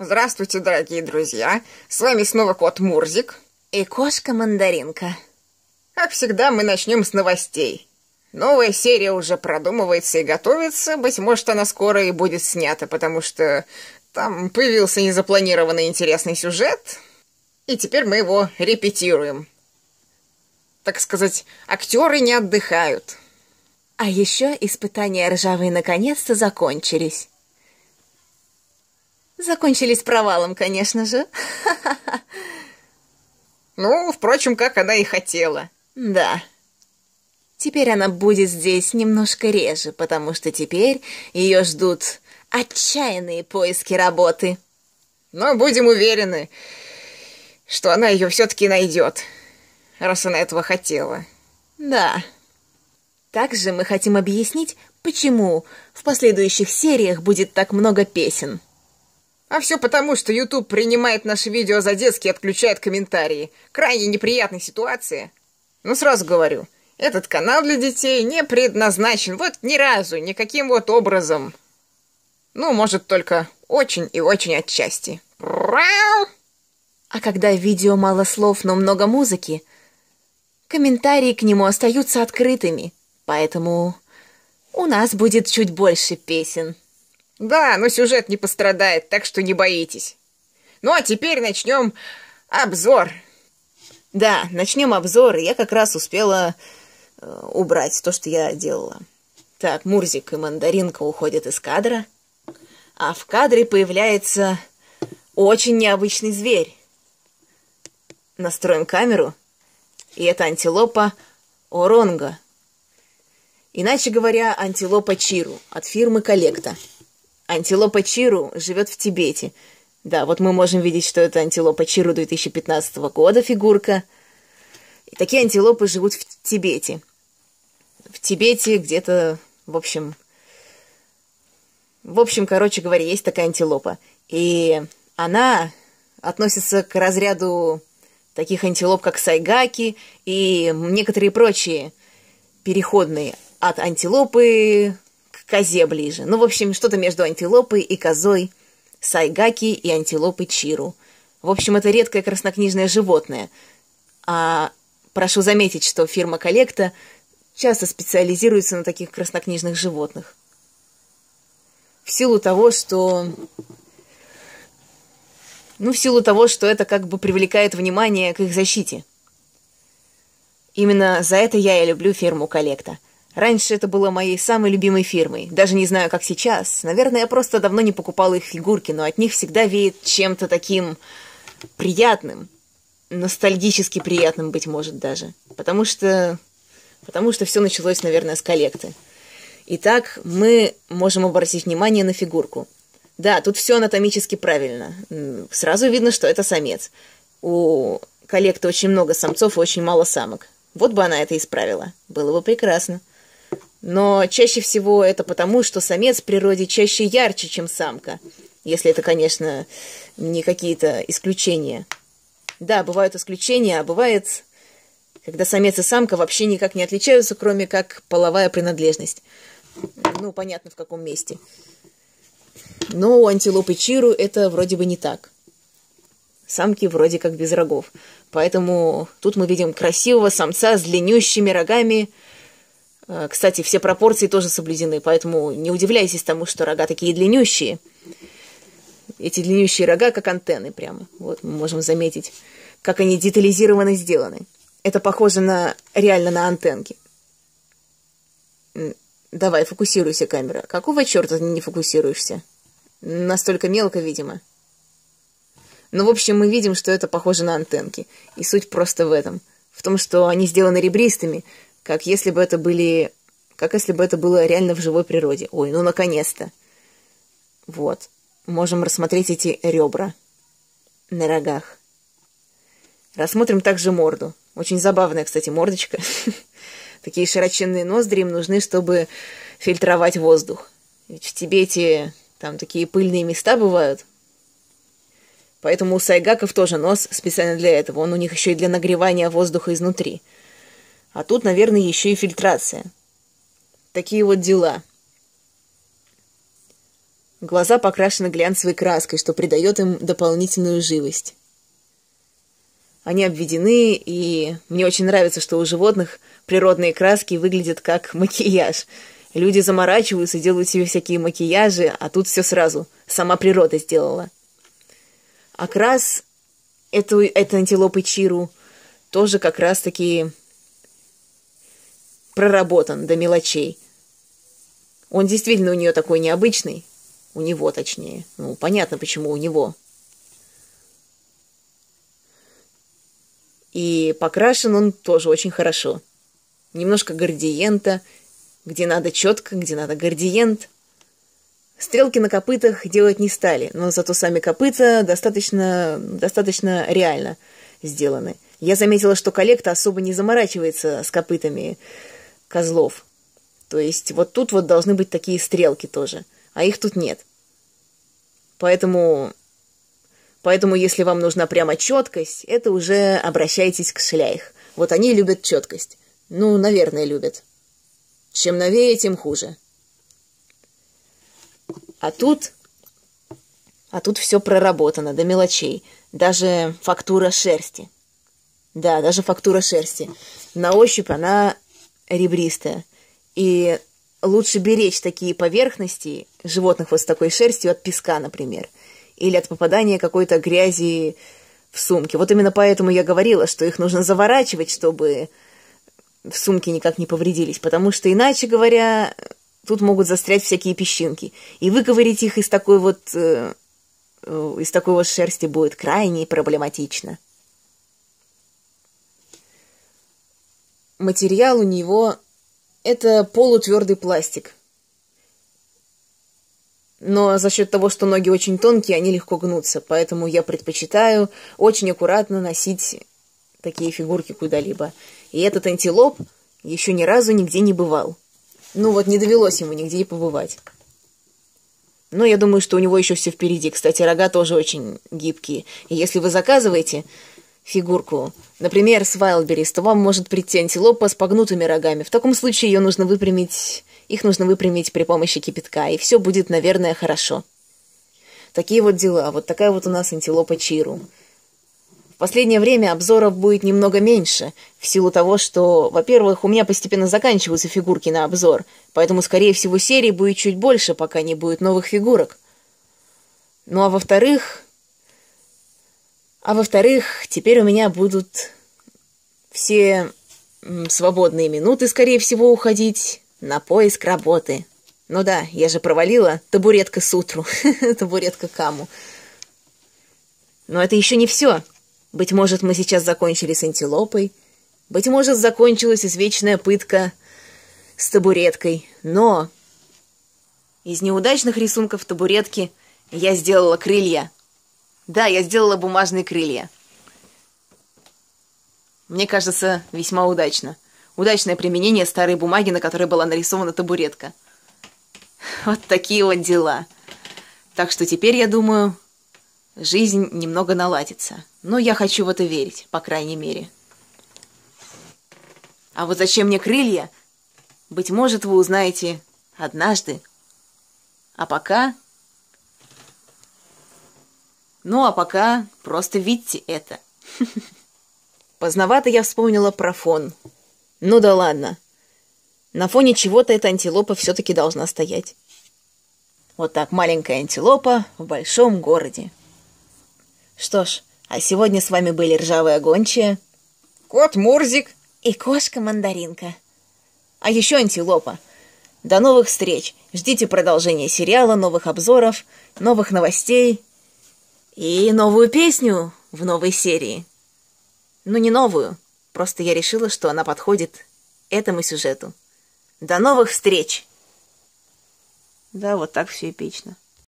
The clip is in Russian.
Здравствуйте, дорогие друзья! С вами снова кот Мурзик. И кошка-мандаринка. Как всегда, мы начнем с новостей. Новая серия уже продумывается и готовится. Быть может, она скоро и будет снята, потому что там появился незапланированный интересный сюжет. И теперь мы его репетируем. Так сказать, актеры не отдыхают. А еще испытания ржавые наконец-то закончились. Закончились провалом, конечно же. Ну, впрочем, как она и хотела. Да. Теперь она будет здесь немножко реже, потому что теперь ее ждут отчаянные поиски работы. Но будем уверены, что она ее все-таки найдет, раз она этого хотела. Да. Также мы хотим объяснить, почему в последующих сериях будет так много песен. А все потому, что YouTube принимает наши видео за детские и отключает комментарии. Крайне неприятная ситуация. Ну, сразу говорю, этот канал для детей не предназначен вот ни разу, никаким вот образом. Ну, может, только очень и очень отчасти. А когда видео мало слов, но много музыки, комментарии к нему остаются открытыми. Поэтому у нас будет чуть больше песен. Да, но сюжет не пострадает, так что не боитесь. Ну а теперь начнем обзор. Да, начнем обзор. Я как раз успела э, убрать то, что я делала. Так, Мурзик и Мандаринка уходят из кадра. А в кадре появляется очень необычный зверь. Настроим камеру. И это антилопа Оронга. Иначе говоря, антилопа Чиру от фирмы Коллекта. Антилопа Чиру живет в Тибете. Да, вот мы можем видеть, что это антилопа Чиру 2015 года фигурка. И такие антилопы живут в Тибете. В Тибете где-то, в общем... В общем, короче говоря, есть такая антилопа. И она относится к разряду таких антилоп, как сайгаки и некоторые прочие переходные от антилопы козе ближе. Ну, в общем, что-то между антилопой и козой, сайгаки и антилопой чиру. В общем, это редкое краснокнижное животное. А прошу заметить, что фирма Коллекта часто специализируется на таких краснокнижных животных. В силу того, что... Ну, в силу того, что это как бы привлекает внимание к их защите. Именно за это я и люблю фирму Коллекта – Раньше это было моей самой любимой фирмой. Даже не знаю, как сейчас. Наверное, я просто давно не покупала их фигурки, но от них всегда веет чем-то таким приятным. Ностальгически приятным, быть может, даже. Потому что... Потому что все началось, наверное, с коллекты. Итак, мы можем обратить внимание на фигурку. Да, тут все анатомически правильно. Сразу видно, что это самец. У коллекты очень много самцов и очень мало самок. Вот бы она это исправила. Было бы прекрасно. Но чаще всего это потому, что самец в природе чаще ярче, чем самка. Если это, конечно, не какие-то исключения. Да, бывают исключения, а бывает, когда самец и самка вообще никак не отличаются, кроме как половая принадлежность. Ну, понятно, в каком месте. Но у антилопы Чиру это вроде бы не так. Самки вроде как без рогов. Поэтому тут мы видим красивого самца с длиннющими рогами, кстати, все пропорции тоже соблюдены, поэтому не удивляйтесь тому, что рога такие длиннющие. Эти длиннющие рога как антенны прямо. Вот мы можем заметить, как они детализированно сделаны. Это похоже на реально на антенки. Давай, фокусируйся, камера. Какого черта ты не фокусируешься? Настолько мелко, видимо. Ну, в общем, мы видим, что это похоже на антенки. И суть просто в этом. В том, что они сделаны ребристыми, как если бы это были... Как если бы это было реально в живой природе. Ой, ну наконец-то. Вот. Можем рассмотреть эти ребра на рогах. Рассмотрим также морду. Очень забавная, кстати, мордочка. Такие широченные ноздри им нужны, чтобы фильтровать воздух. Ведь в Тибете там такие пыльные места бывают. Поэтому у сайгаков тоже нос специально для этого. Он у них еще и для нагревания воздуха изнутри. А тут, наверное, еще и фильтрация. Такие вот дела. Глаза покрашены глянцевой краской, что придает им дополнительную живость. Они обведены, и мне очень нравится, что у животных природные краски выглядят как макияж. Люди заморачиваются, делают себе всякие макияжи, а тут все сразу. Сама природа сделала. Окрас эту, этой антилопы Чиру тоже как раз-таки проработан до мелочей. Он действительно у нее такой необычный. У него, точнее. Ну, понятно, почему у него. И покрашен он тоже очень хорошо. Немножко градиента, где надо четко, где надо градиент. Стрелки на копытах делать не стали, но зато сами копыта достаточно, достаточно реально сделаны. Я заметила, что коллекта особо не заморачивается с копытами козлов. То есть вот тут вот должны быть такие стрелки тоже, а их тут нет. Поэтому, поэтому если вам нужна прямо четкость, это уже обращайтесь к шляйх. Вот они любят четкость. Ну, наверное, любят. Чем новее, тем хуже. А тут... А тут все проработано до мелочей. Даже фактура шерсти. Да, даже фактура шерсти. На ощупь она ребристая. И лучше беречь такие поверхности животных вот с такой шерстью от песка, например, или от попадания какой-то грязи в сумки. Вот именно поэтому я говорила, что их нужно заворачивать, чтобы в сумке никак не повредились, потому что иначе говоря, тут могут застрять всякие песчинки, и выковырить их из такой вот э из такой вот шерсти будет крайне проблематично. Материал у него это полутвердый пластик. Но за счет того, что ноги очень тонкие, они легко гнутся, поэтому я предпочитаю очень аккуратно носить такие фигурки куда-либо. И этот антилоп еще ни разу нигде не бывал. Ну вот не довелось ему нигде и побывать. Но я думаю, что у него еще все впереди. Кстати, рога тоже очень гибкие. И если вы заказываете фигурку, например, с Вайлдберрис, то вам может прийти антилопа с погнутыми рогами. В таком случае ее нужно выпрямить, их нужно выпрямить при помощи кипятка, и все будет, наверное, хорошо. Такие вот дела. Вот такая вот у нас антилопа Чиру. В последнее время обзоров будет немного меньше, в силу того, что, во-первых, у меня постепенно заканчиваются фигурки на обзор, поэтому, скорее всего, серии будет чуть больше, пока не будет новых фигурок. Ну а во-вторых, а во-вторых, теперь у меня будут все свободные минуты, скорее всего, уходить на поиск работы. Ну да, я же провалила табуретка сутру, табуретка каму. Но это еще не все. Быть может, мы сейчас закончили с антилопой. Быть может, закончилась извечная пытка с табуреткой. Но из неудачных рисунков табуретки я сделала крылья. Да, я сделала бумажные крылья. Мне кажется, весьма удачно. Удачное применение старой бумаги, на которой была нарисована табуретка. Вот такие вот дела. Так что теперь, я думаю, жизнь немного наладится. Но я хочу в это верить, по крайней мере. А вот зачем мне крылья? Быть может, вы узнаете однажды. А пока ну а пока просто видите это. Поздновато я вспомнила про фон. Ну да ладно. На фоне чего-то эта антилопа все-таки должна стоять. Вот так маленькая антилопа в большом городе. Что ж, а сегодня с вами были ржавая гончая, кот Мурзик и кошка-мандаринка. А еще антилопа. До новых встреч. Ждите продолжения сериала, новых обзоров, новых новостей и новую песню в новой серии. Ну, не новую, просто я решила, что она подходит этому сюжету. До новых встреч! Да, вот так все эпично.